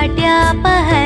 स्वजनमतिचाट्यापहरणां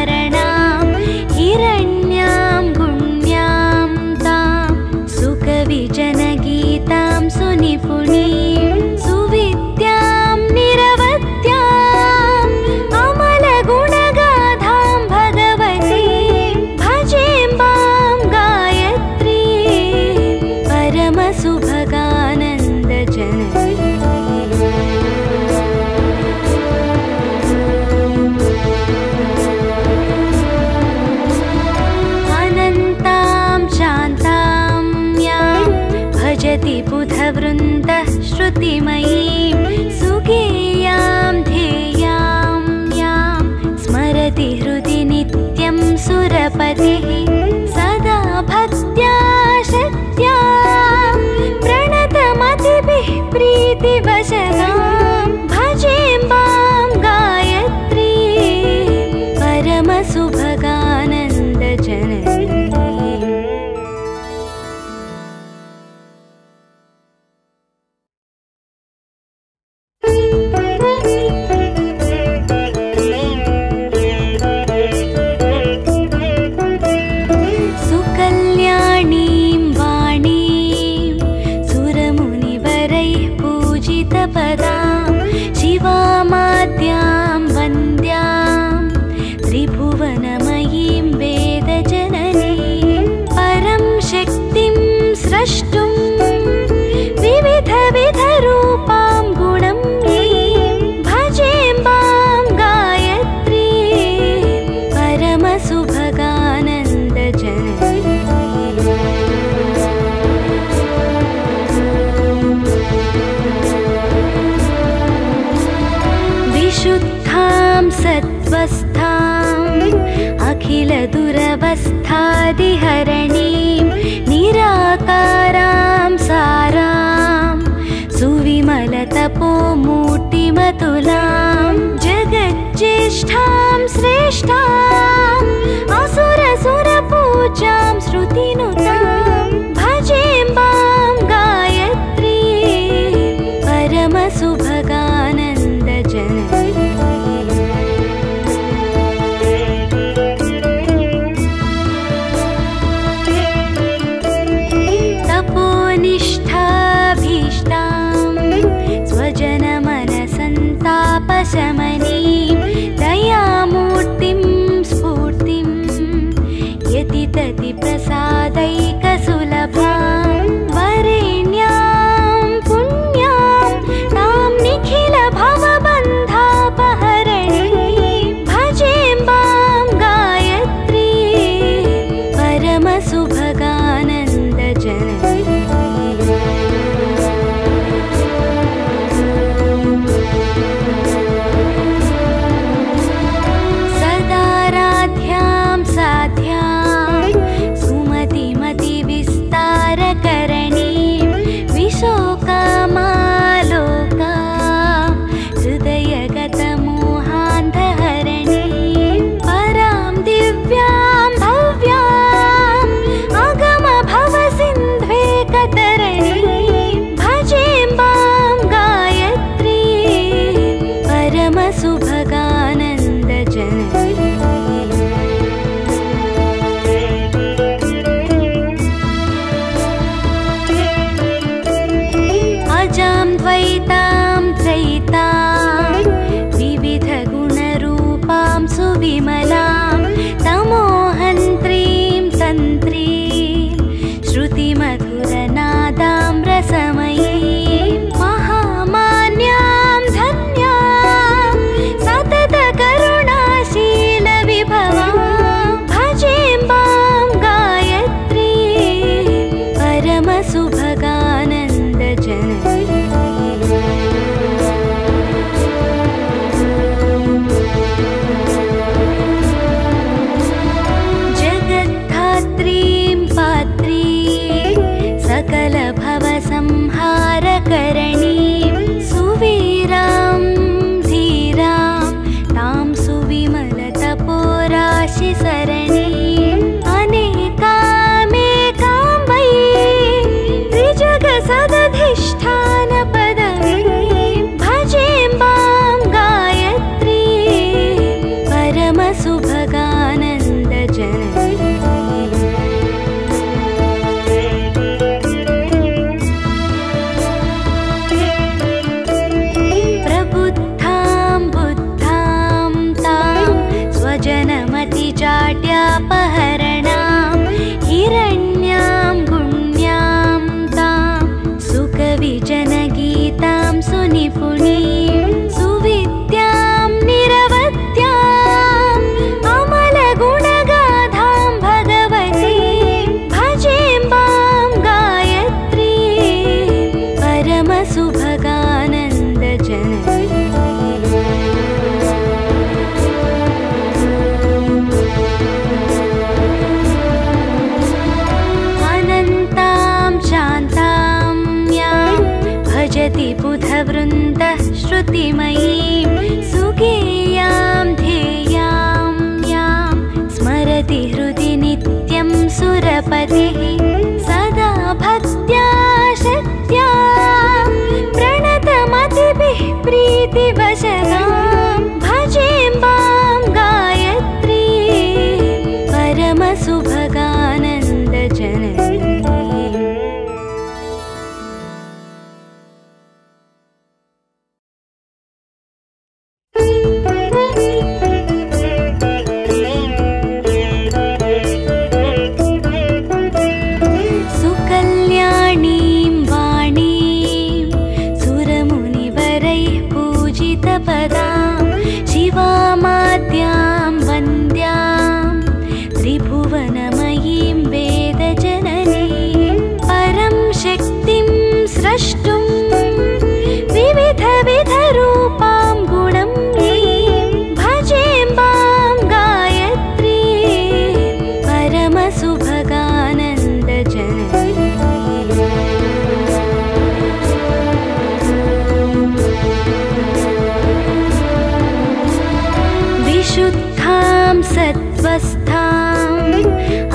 स्वस्थाम्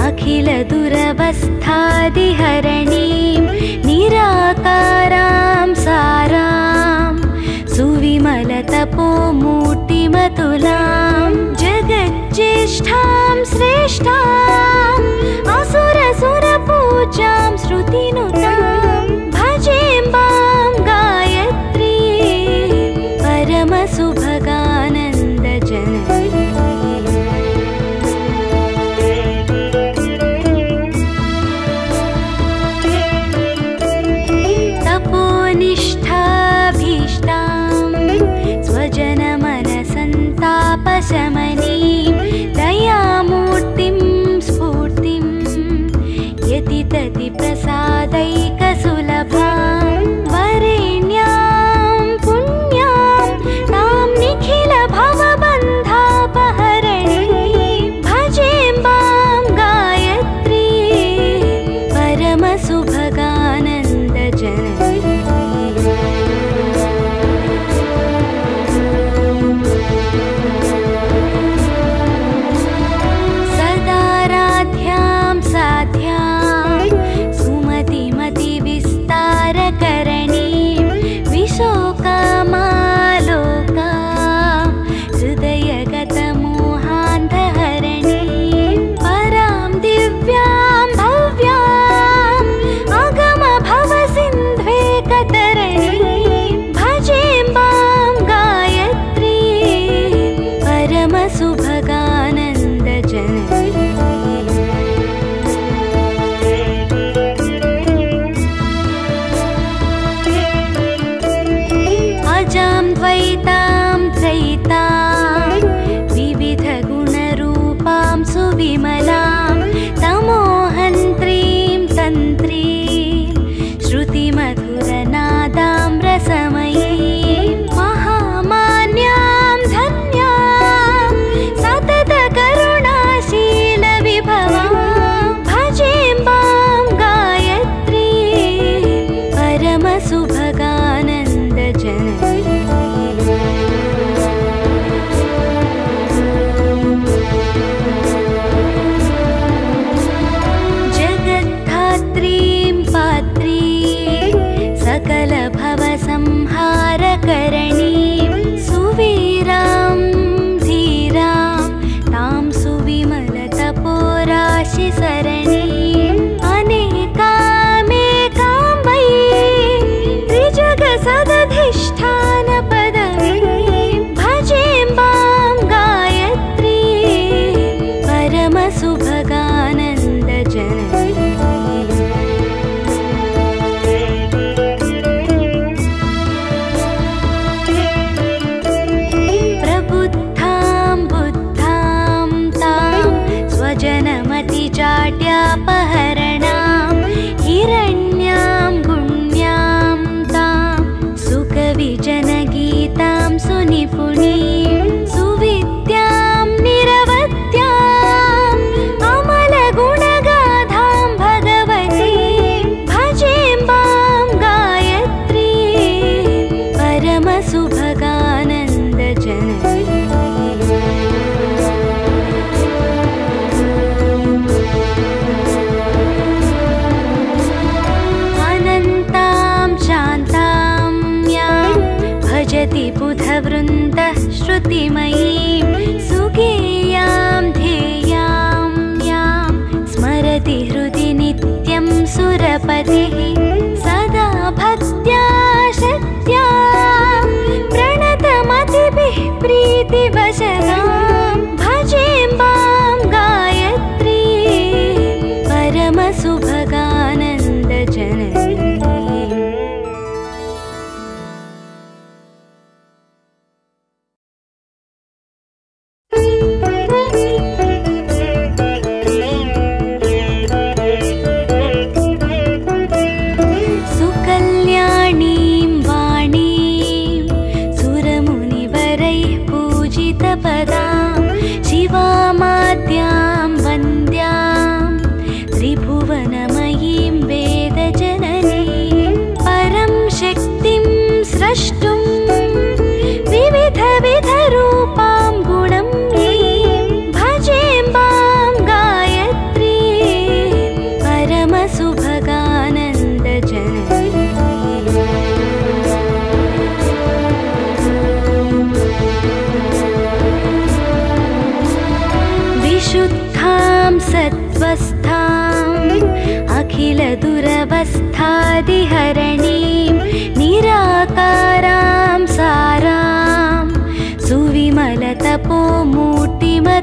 अखिलदुरवस्थादिहरणीं निराकारां सारां सुविमलतपोमूर्तिमतुलां जगज्येष्ठां श्रेष्ठाम् असुरसुरपूजां श्रुतिनुतां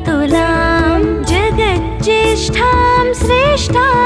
सुविमलतपोमूर्तिमतुलां जगज्येष्ठां श्रेष्ठाम्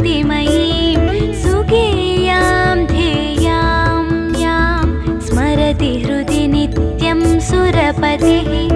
श्रुतिमयीं सुगेयां ध्येयां यां स्मरति हृदि नित्यं सुरपतिः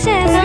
谢谢。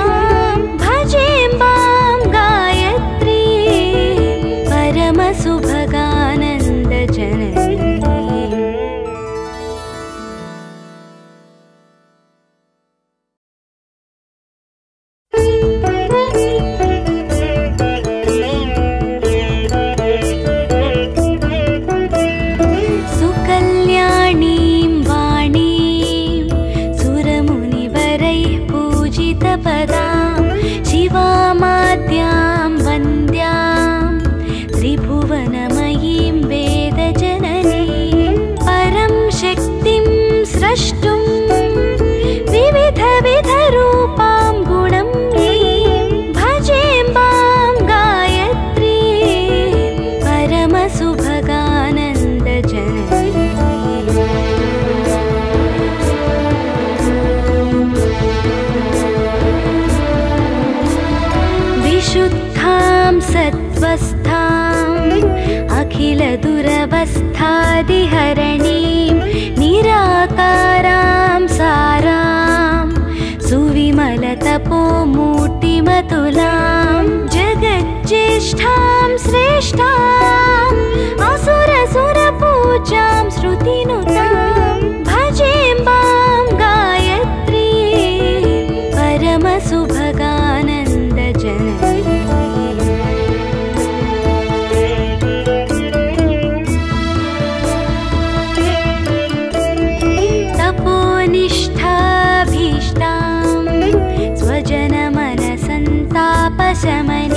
ಸಮಯ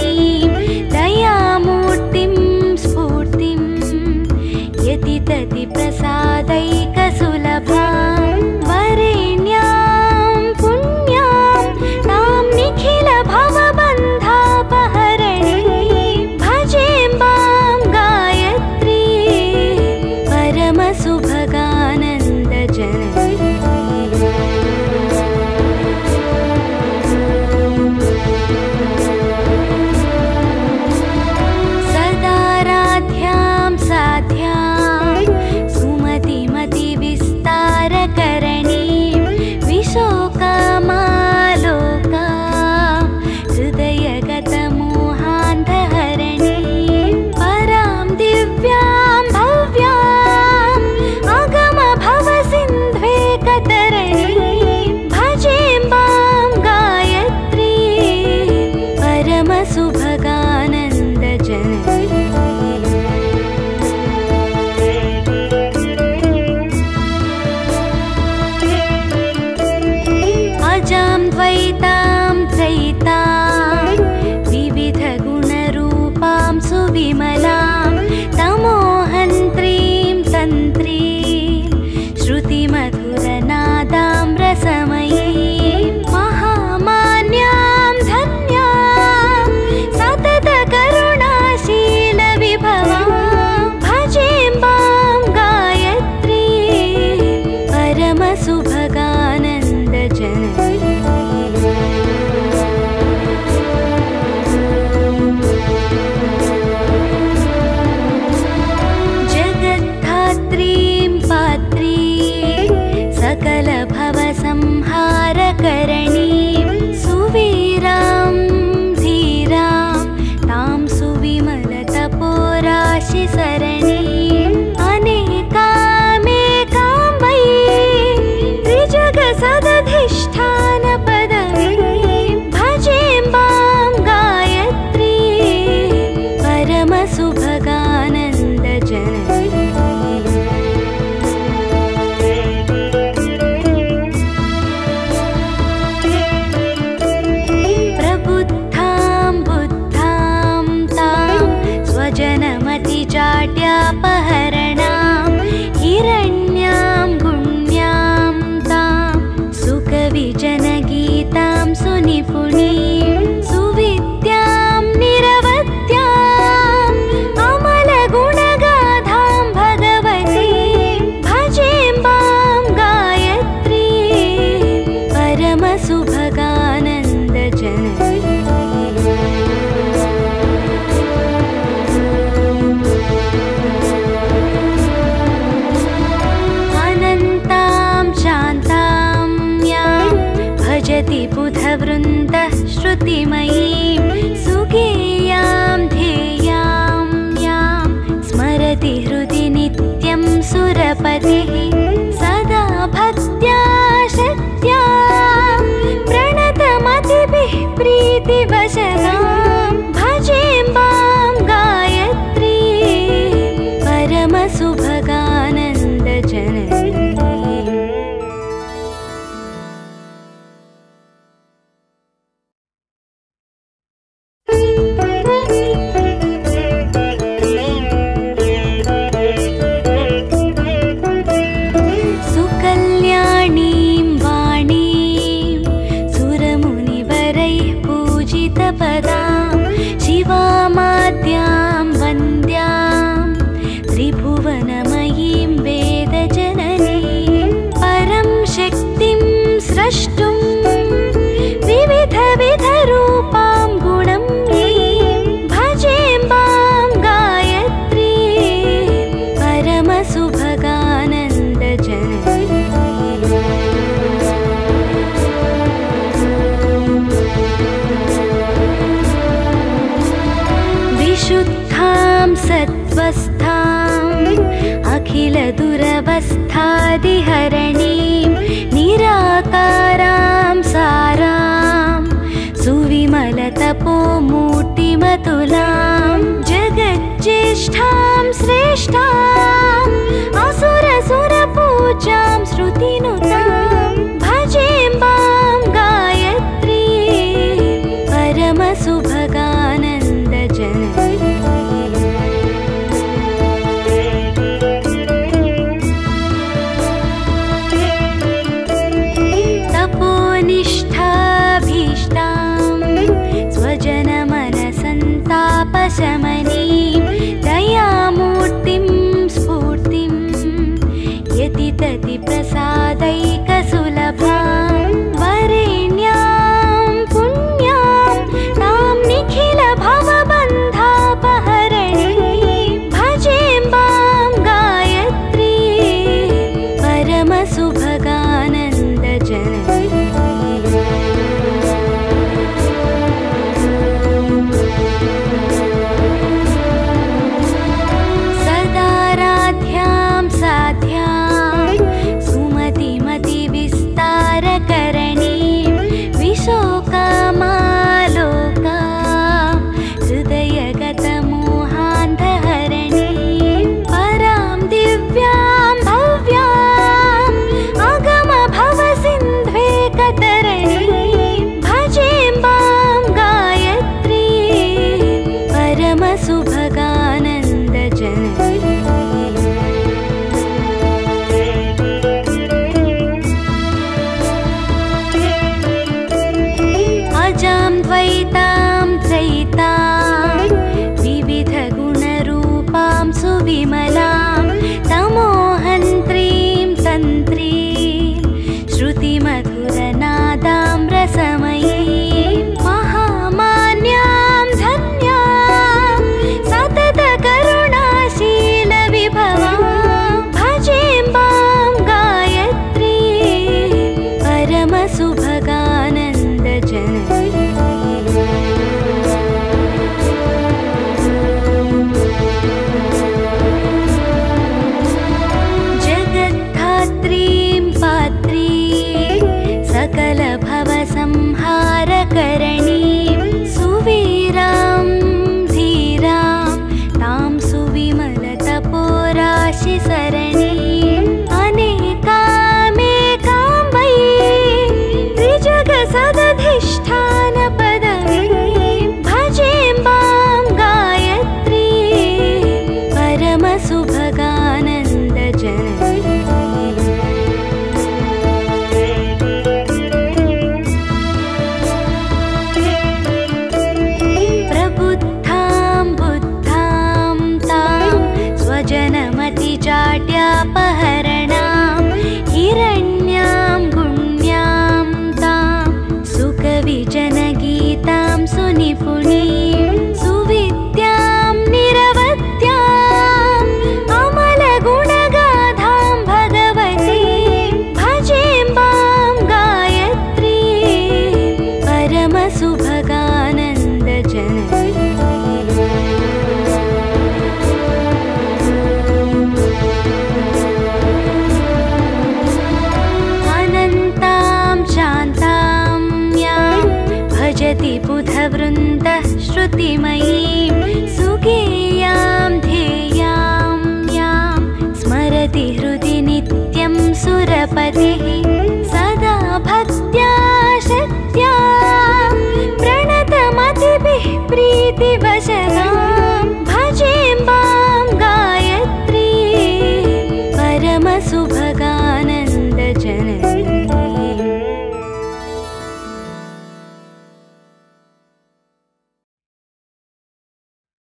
सुभगा